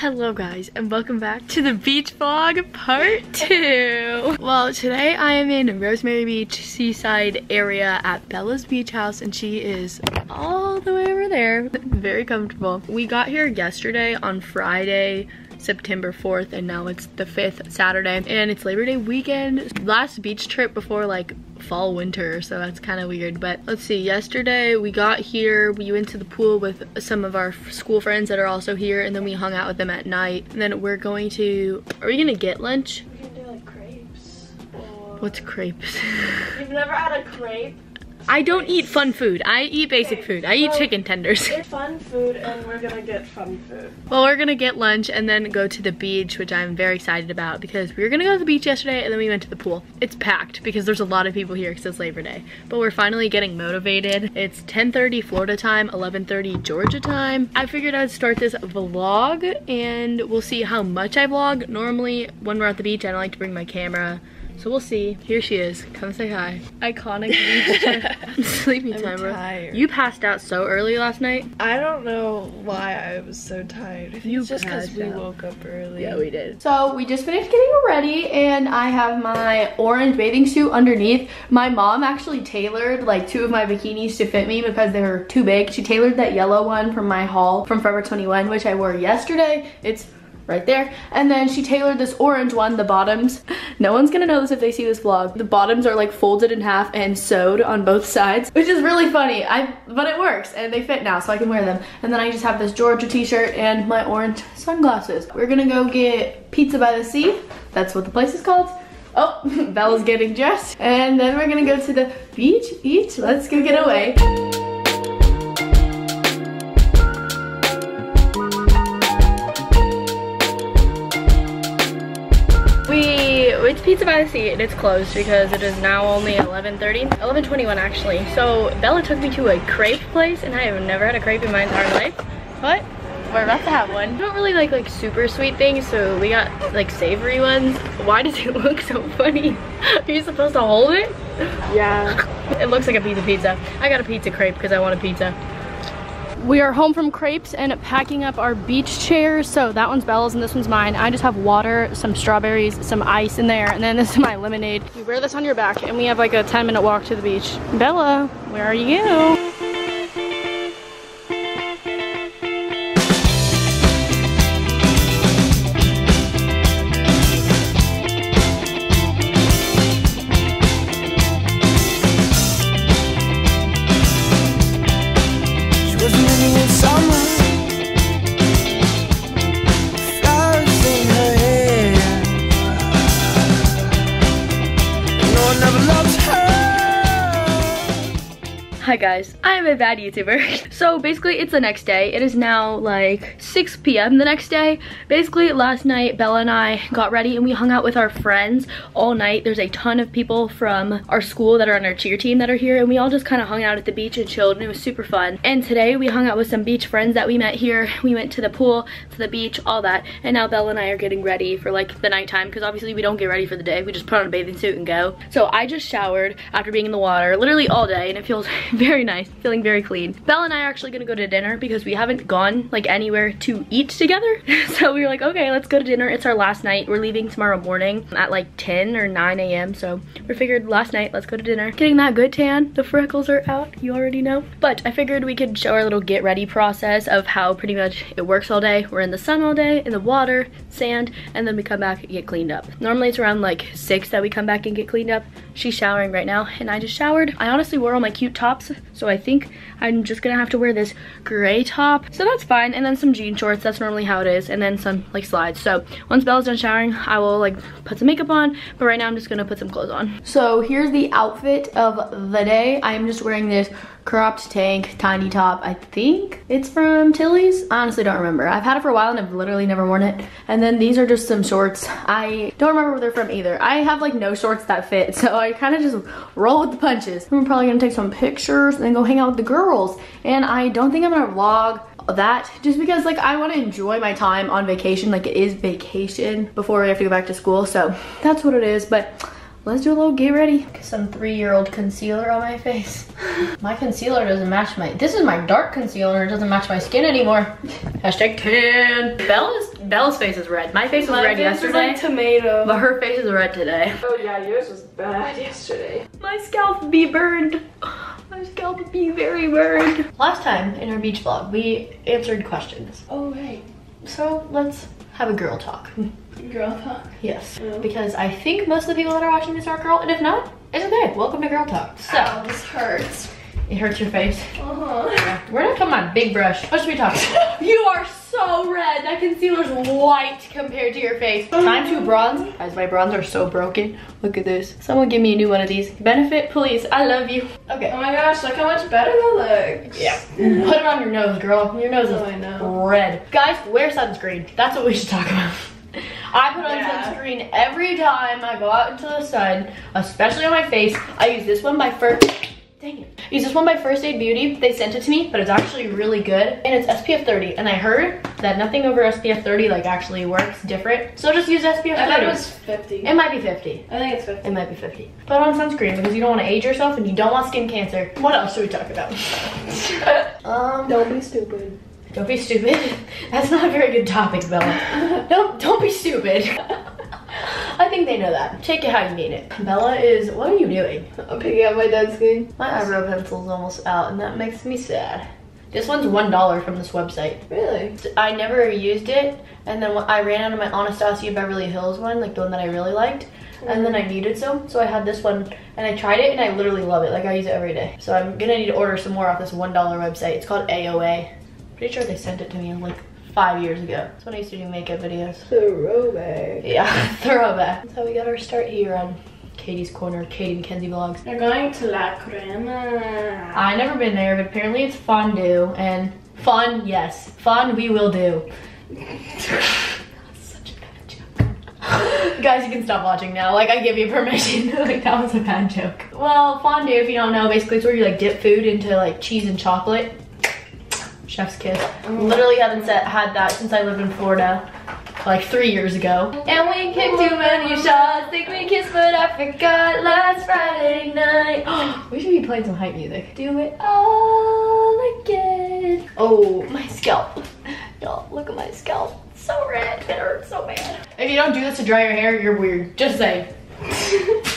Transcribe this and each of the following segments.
Hello guys and welcome back to the beach vlog part two. Well today I am in Rosemary Beach seaside area at Bella's beach house and she is all the way over there. Very comfortable. We got here yesterday on Friday September 4th and now it's the 5th Saturday and it's Labor Day weekend. Last beach trip before like fall winter so that's kind of weird but let's see yesterday we got here we went to the pool with some of our school friends that are also here and then we hung out with them at night and then we're going to are we gonna get lunch We can do like crepes. Or... what's crepes You've never had a crepe? I don't eat fun food I eat basic food I eat chicken tenders It's fun food and we're gonna get fun food. Well, we're gonna get lunch and then go to the beach, which I'm very excited about because we were gonna go to the beach yesterday and then we went to the pool. It's packed because there's a lot of people here because it's Labor Day. But we're finally getting motivated. It's 10.30 Florida time, 11.30 Georgia time. I figured I'd start this vlog and we'll see how much I vlog. Normally, when we're at the beach, I don't like to bring my camera. So we'll see. Here she is. Come say hi. Iconic beach time. Sleepy I'm tired. You passed out so early last night. I don't know why I was so tired. I think You it's just because we woke up early. Yeah, we did. So we just finished getting ready and I have my orange bathing suit underneath. My mom actually tailored like two of my bikinis to fit me because they were too big. She tailored that yellow one from my haul from Forever 21, which I wore yesterday. It's right there. And then she tailored this orange one, the bottoms. No one's gonna know this if they see this vlog. The bottoms are like folded in half and sewed on both sides, which is really funny. I But it works and they fit now so I can wear them. And then I just have this Georgia t-shirt and my orange sunglasses. We're gonna go get Pizza by the Sea. That's what the place is called. Oh, Bella's getting dressed. And then we're gonna go to the beach, eat. Let's go get away. To Pizza by the Sea and it's closed because it is now only 11.30, 11.21 actually. So Bella took me to a crepe place and I have never had a crepe in my entire life. But we're about to have one. I don't really like like super sweet things, so we got like savory ones. Why does it look so funny? Are you supposed to hold it? Yeah. It looks like a pizza pizza. I got a pizza crepe because I want a pizza. We are home from crepes and packing up our beach chairs. So that one's Bella's and this one's mine. I just have water, some strawberries, some ice in there, and then this is my lemonade. You wear this on your back and we have like a 10 minute walk to the beach. Bella, where are you? Guys, I am a bad YouTuber. so basically it's the next day. It is now like 6 p.m. the next day. Basically last night Bella and I got ready and we hung out with our friends all night. There's a ton of people from our school that are on our cheer team that are here and we all just kind of hung out at the beach and chilled and it was super fun. And today we hung out with some beach friends that we met here. We went to the pool, to the beach, all that. And now Bella and I are getting ready for like the nighttime because obviously we don't get ready for the day. We just put on a bathing suit and go. So I just showered after being in the water literally all day and it feels very nice, feeling very clean. Bella and I are actually gonna go to dinner because we haven't gone like anywhere to eat together. so we were like, okay, let's go to dinner. It's our last night. We're leaving tomorrow morning at like 10 or 9 a.m. So we figured last night, let's go to dinner. Getting that good tan. The freckles are out, you already know. But I figured we could show our little get ready process of how pretty much it works all day. We're in the sun all day, in the water, sand, and then we come back and get cleaned up. Normally it's around like six that we come back and get cleaned up. She's showering right now and I just showered. I honestly wore all my cute tops, so I think I'm just gonna have to wear this gray top. So that's fine. And then some jean shorts, that's normally how it is. And then some like slides. So once Bella's done showering, I will like put some makeup on. But right now I'm just gonna put some clothes on. So here's the outfit of the day. I am just wearing this cropped tank tiny top i think it's from tilly's i honestly don't remember i've had it for a while and i've literally never worn it and then these are just some shorts i don't remember where they're from either i have like no shorts that fit so i kind of just roll with the punches i'm probably gonna take some pictures and then go hang out with the girls and i don't think i'm gonna vlog that just because like I want to enjoy my time on vacation like it is vacation before we have to go back to school so that's what it is but let's do a little get ready. Some three-year-old concealer on my face. My concealer doesn't match my, this is my dark concealer. It doesn't match my skin anymore. Hashtag tan. Bella's, Bella's face is red. My face was My red face is yesterday, like tomato. but her face is red today. Oh yeah, yours was bad yesterday. My scalp be burned. My scalp be very burned. Last time in our beach vlog, we answered questions. Oh hey, So let's have a girl talk. girl talk. Yes, Yeah. because I think most of the people that are watching this are girl, and if not, it's okay. Welcome to Girl Talk. So, Ow, this hurts. it hurts your face. Uh huh. We're gonna come on big brush. What should we talk about? you are so red. That concealer's white compared to your face. Time to bronze. Guys, my bronze are so broken. Look at this. Someone give me a new one of these. Benefit, please. I love you. Okay. Oh my gosh, look how much better that looks. Yeah. Put it on your nose, girl. Your nose Oh, is I know. red. Guys, wear sunscreen. That's what we should talk about. I put on Yeah. sunscreen every time I go out into the sun, especially on my face. I use this one by First. Dang it. Use this one by First Aid Beauty. They sent it to me, but it's actually really good. And it's SPF 30. And I heard that nothing over SPF 30 like actually works different. So just use SPF 30. I thought it was 50. it might be 50. I think it's 50. It might be 50. Put on sunscreen because you don't want to age yourself and you don't want skin cancer. What else should we talk about? um, Don't be stupid. don't be stupid. That's not a very good topic, Bella. don't don't be stupid. I think they know that. Take it how you mean it. Bella is. What are you doing? I'm picking up my dead skin. My eyebrow pencil's almost out, and that makes me sad. This one's one dollar from this website. Really? I never used it, and then I ran out of my Anastasia Beverly Hills one, like the one that I really liked, and then I mm. needed some, so I had this one, and I tried it, and I literally love it. Like I use it every day. So I'm gonna need to order some more off this one dollar website. It's called AOA. Pretty sure they sent it to me like five years ago. That's when I used to do makeup videos. Throwback. Yeah, throwback. That's how we got our start here on Caiti's Corner, Caiti Mackenzie vlogs. They're going to La Crema. I never been there, but apparently it's fondue and fun. Yes, fun we will do. Such a bad joke. Guys, you can stop watching now. Like I give you permission. like that was a bad joke. Well, fondue, if you don't know, basically it's where you like dip food into like cheese and chocolate. Chef's kiss. Literally haven't set, had that since I lived in Florida. Like three years ago. And we kicked too many shots. Think we kissed, but I forgot last Friday night. we should be playing some hype music. Do it all again. Oh, my scalp. Y'all, look at my scalp. So red. It hurts so bad. If you don't do this to dry your hair, you're weird. Just say.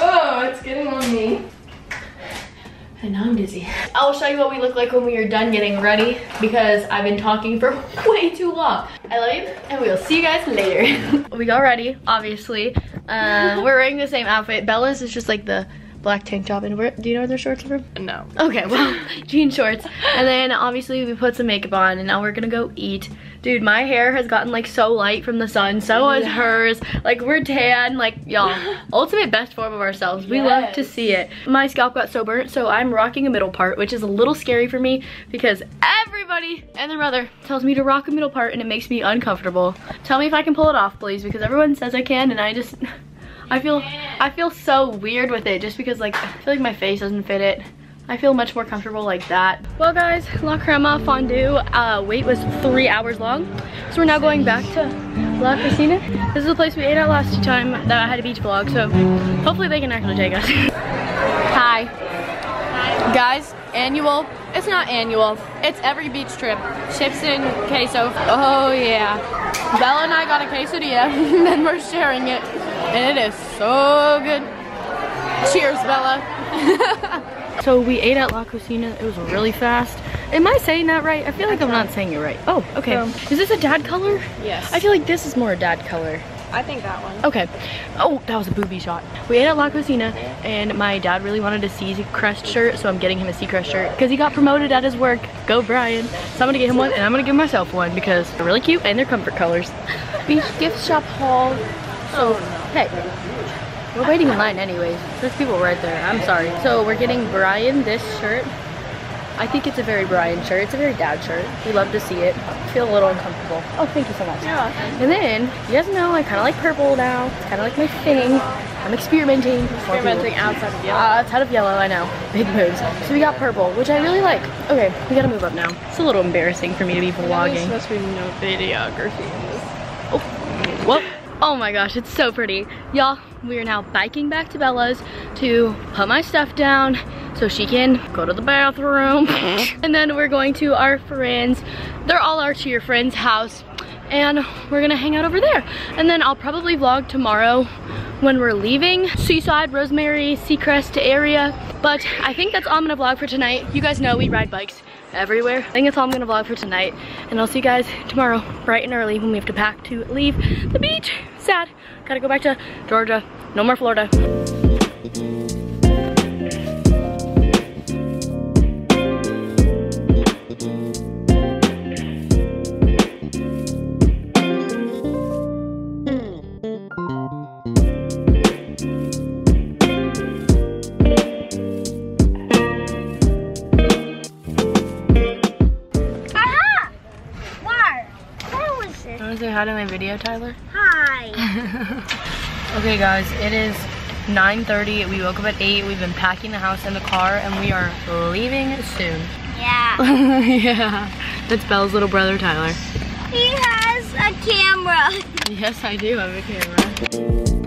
Oh, it's getting on me. And now I'm dizzy. I'll show you what we look like when we are done getting ready because I've been talking for way too long. I love you and we'll see you guys later. we got ready, obviously. Uh, we're wearing the same outfit. Bella's is just like the black tank top and where, do you know where their shorts are from? No. Okay, well, jean shorts. And then obviously we put some makeup on and now we're gonna go eat. Dude, my hair has gotten like so light from the sun. So is hers. Like we're tan, like y'all. Ultimate best form of ourselves. We love to see it. My scalp got so burnt, so I'm rocking a middle part, which is a little scary for me because everybody and their mother tells me to rock a middle part and it makes me uncomfortable. Tell me if I can pull it off, please, because everyone says I can and I just I feel I feel so weird with it just because like I feel like my face doesn't fit it. I feel much more comfortable like that. Well guys, La Crema fondue uh, wait was three hours long. So we're now going back to La Cocina. This is the place we ate at last time that I had a beach vlog. So hopefully they can actually take us. Hi. Guys, annual, it's not annual, it's every beach trip. Chips and queso. Oh yeah. Bella and I got a quesadilla and then we're sharing it. And it is so good. Cheers, Bella. so we ate at La Cocina. It was really fast. Am I saying that right? I feel like I'm not saying it right. Oh, okay. Um, is this a dad color? Yes. I feel like this is more a dad color. I think that one. Okay. Oh, that was a booby shot. We ate at La Cocina, and my dad really wanted a Seacrest shirt, so I'm getting him a Seacrest shirt because he got promoted at his work. Go Bryan. So I'm gonna get him one, and I'm gonna give myself one because they're really cute and they're comfort colors. Beach gift shop haul. So, hey. We're waiting in line anyways. There's people right there. I'm sorry. So we're getting Bryan this shirt. I think it's a very Bryan shirt. It's a very dad shirt. We love to see it. I feel a little uncomfortable. Oh, thank you so much. Yeah. And then, you guys know I kind of like purple now. It's kind of like my thing. I'm experimenting. Experimenting outside of yellow. Uh, outside of yellow, I know. Big moves. So we got purple, which I really like. Okay, we gotta move up now. It's a little embarrassing for me to be vlogging. There's supposed to be no videography in this. Well, Oh my gosh, it's so pretty. Y'all, we are now biking back to Bella's to put my stuff down so she can go to the bathroom. and then we're going to our friends, they're all our cheer friends' house and we're gonna hang out over there. And then I'll probably vlog tomorrow when we're leaving Seaside, Rosemary, Seacrest area. But I think that's all I'm gonna vlog for tonight. You guys know we ride bikes everywhere. I think that's all I'm gonna vlog for tonight. And I'll see you guys tomorrow, bright and early, when we have to pack to leave the beach. Sad, gotta go back to Georgia. No more Florida. Tyler? Hi. Okay guys, it is 9.30. We woke up at 8. We've been packing the house and the car and we are leaving soon. yeah. yeah. That's Belle's little brother, Tyler. He has a camera. Yes, I do have a camera.